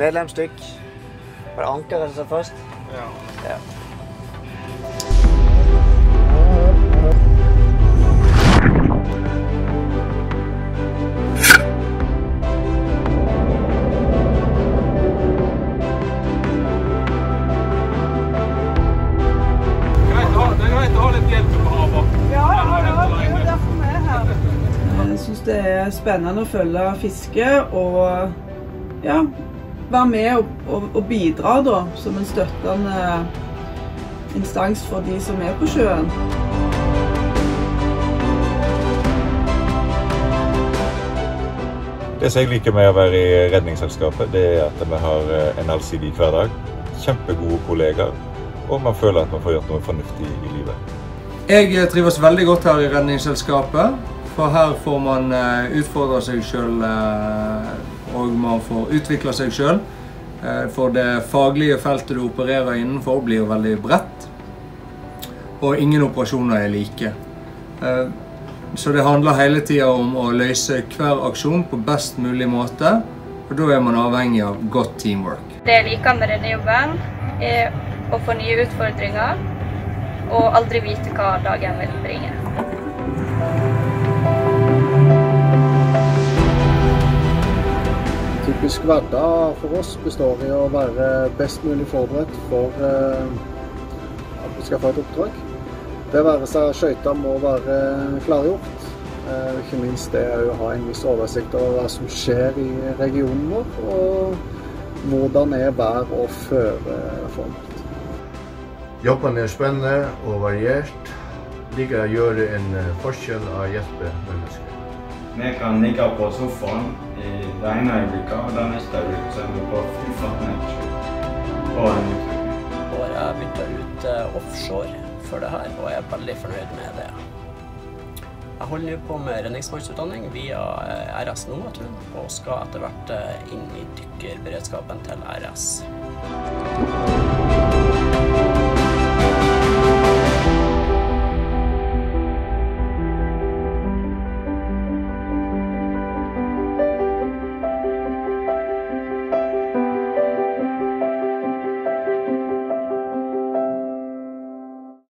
medlemsstykk. Var det ankeret som satt fast? Ja. Er. Ja. Jeg syns det er spennende å følge fisket og ja, være med og, og, og bidra da, som en støttende instans for de som er på sjøen. Det som jeg liker med å være i Redningsselskapet, det er at vi har eh, en allsidig hverdag. Kjempegode kollegaer. Og man føler at man får gjort noe fornuftig i livet. Jeg eh, trives veldig godt her i Redningsselskapet. For her får man eh, utfordre seg sjøl, og man får utvikle seg sjøl. For det faglige feltet du opererer innenfor, blir veldig bredt. Og ingen operasjoner er like. Eh, Så det handler hele tida om å løse hver aksjon på best mulig måte. Og da er man avhengig av godt teamwork. Det jeg liker med denne jobben, er å få nye utfordringer og aldri vite hva dagen vil bringe. Typisk hverdag for oss består i å være best mulig forberedt for eh, at vi skal få et oppdrag. Det være seg skøyter må være klargjort. Eh, ikke minst det å ha en viss oversikt over hva som skjer i regionen vår, og hvordan er vær- og føreforhold. Jobben er spennende og variert. Ligger å gjøre en forskjell og hjelpe mennesker. Vi kan ligge på sofaen i det ene øyeblikket, og det neste øyeblikket så er vi på full fart ned. På en utrykning. Og jeg bytta ut offshore for det her, og jeg er veldig fornøyd med det. Jeg holder på med redningsmannsutdanning via eh, RS Novatun, og skal etter hvert eh, inn i dykkerberedskapen til RS.